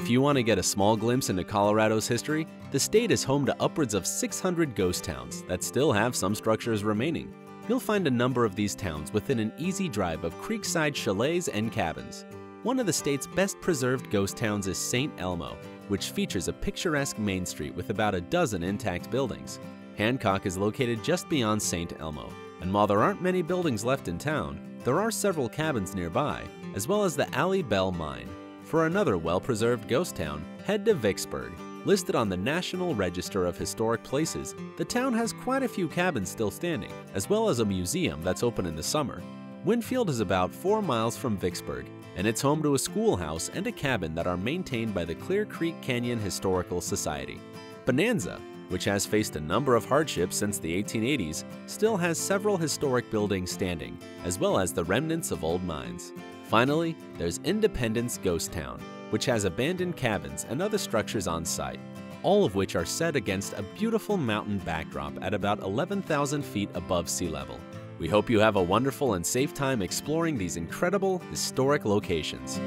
If you want to get a small glimpse into Colorado's history, the state is home to upwards of 600 ghost towns that still have some structures remaining. You'll find a number of these towns within an easy drive of creekside chalets and cabins. One of the state's best preserved ghost towns is St. Elmo, which features a picturesque main street with about a dozen intact buildings. Hancock is located just beyond St. Elmo, and while there aren't many buildings left in town, there are several cabins nearby, as well as the Alley Belle Mine. For another well-preserved ghost town, head to Vicksburg. Listed on the National Register of Historic Places, the town has quite a few cabins still standing, as well as a museum that's open in the summer. Winfield is about 4 miles from Vicksburg, and it's home to a schoolhouse and a cabin that are maintained by the Clear Creek Canyon Historical Society. Bonanza, which has faced a number of hardships since the 1880s, still has several historic buildings standing, as well as the remnants of old mines. Finally, there's Independence Ghost Town, which has abandoned cabins and other structures on site, all of which are set against a beautiful mountain backdrop at about 11,000 feet above sea level. We hope you have a wonderful and safe time exploring these incredible historic locations.